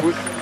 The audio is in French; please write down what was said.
pouces.